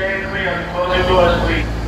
Stand clear. Closing doors, please.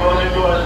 Glória, glória.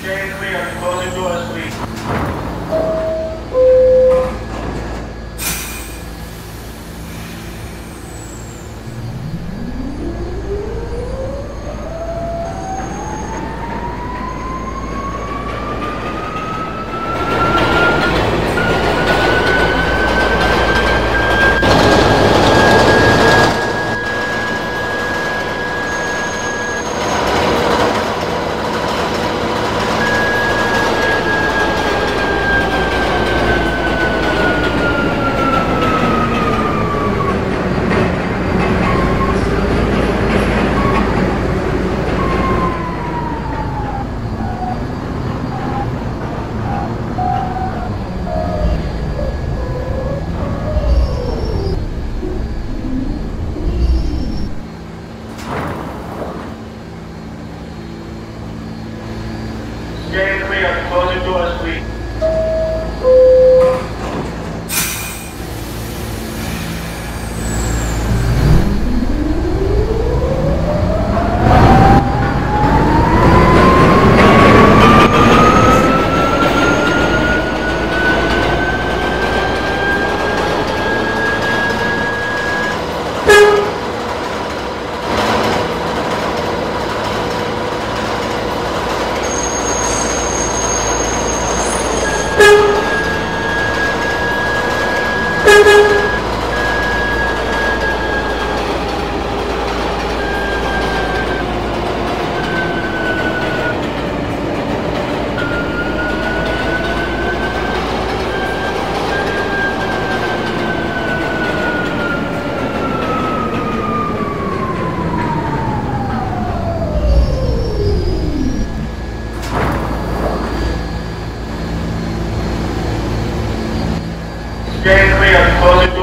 Stand clear. Closing doors, please. Stand clear. Closing doors, please. Stand clear. Closing doors,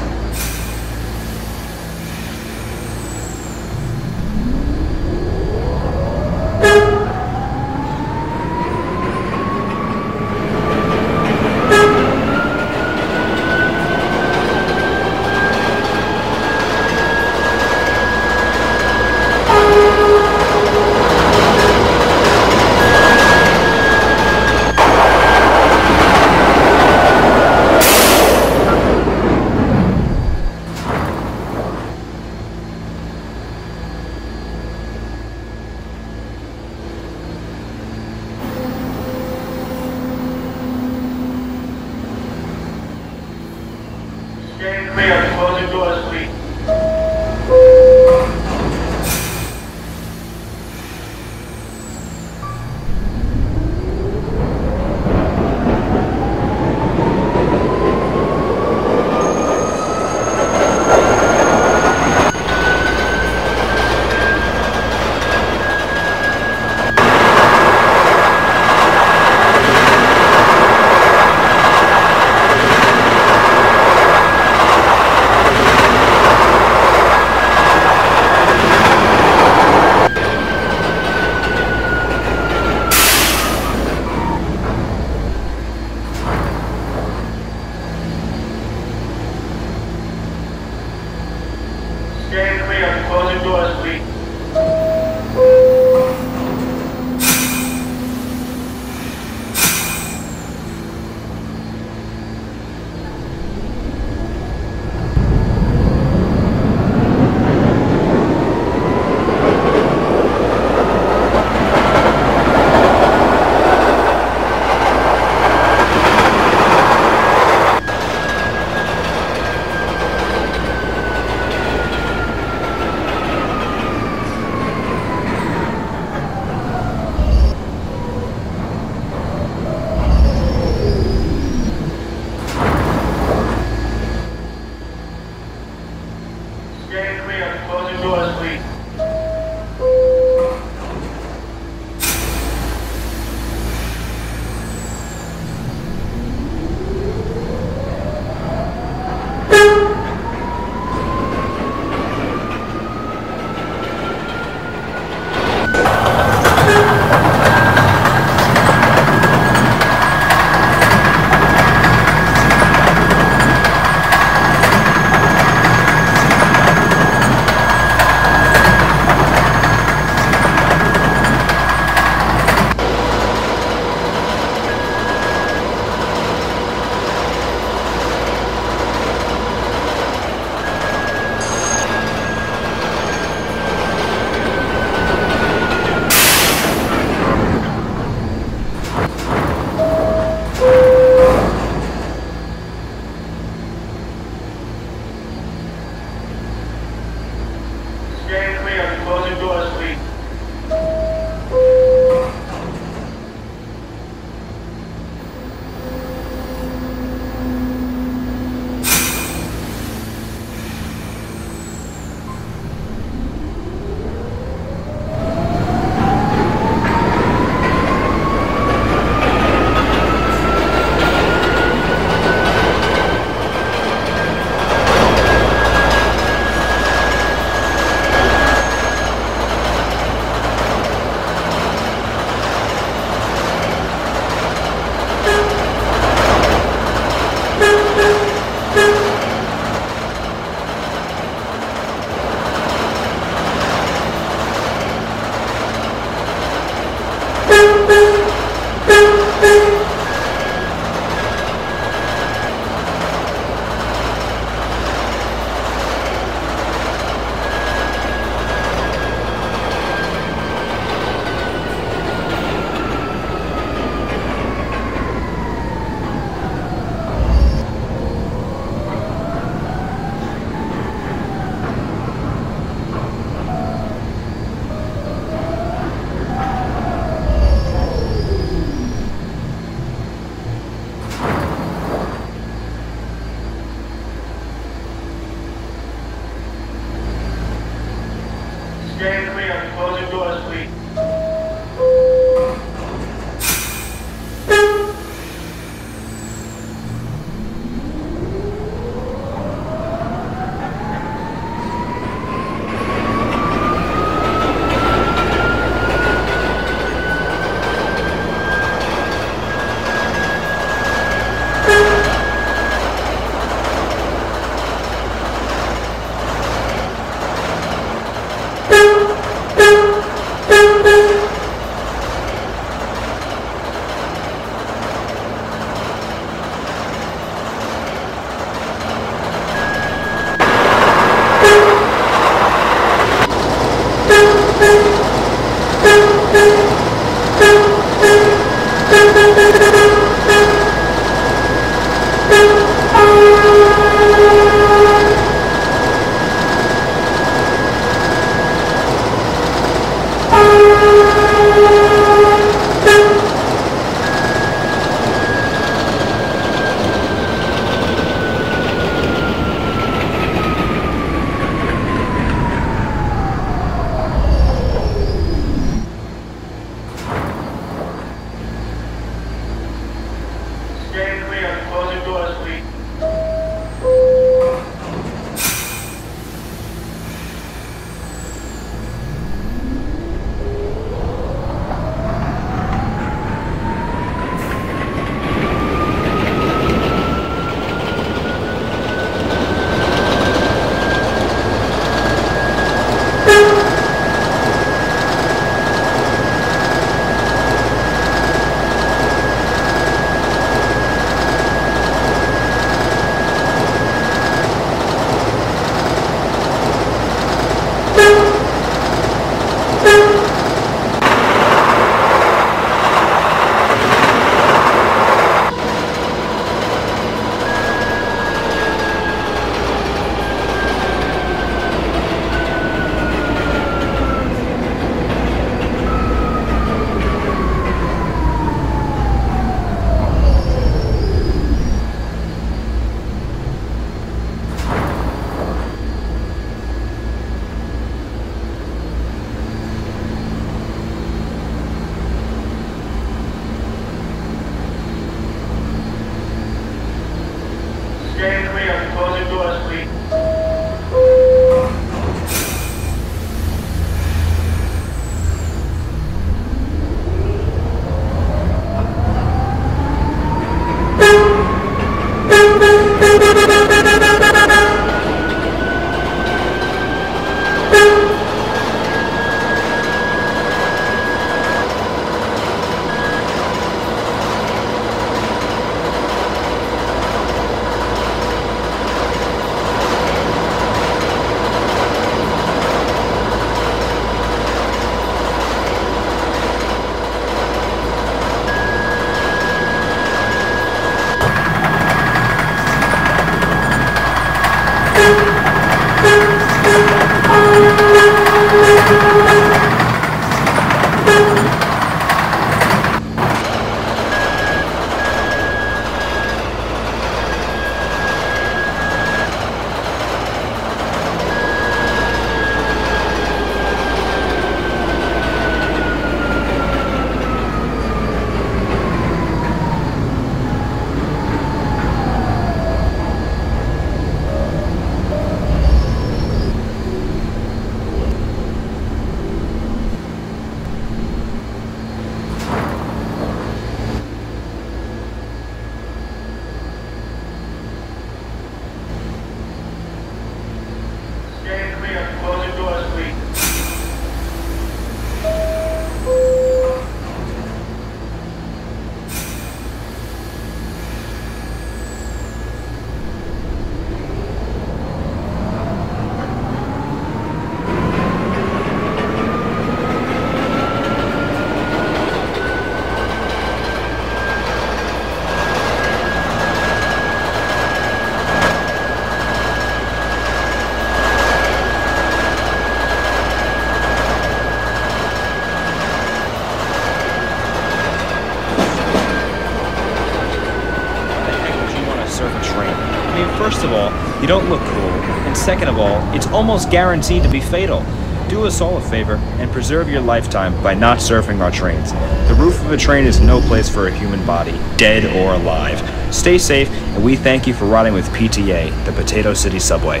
don't look cool, and second of all, it's almost guaranteed to be fatal. Do us all a favor and preserve your lifetime by not surfing our trains. The roof of a train is no place for a human body, dead or alive. Stay safe, and we thank you for riding with PTA, the Potato City Subway.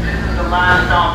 This is the last stop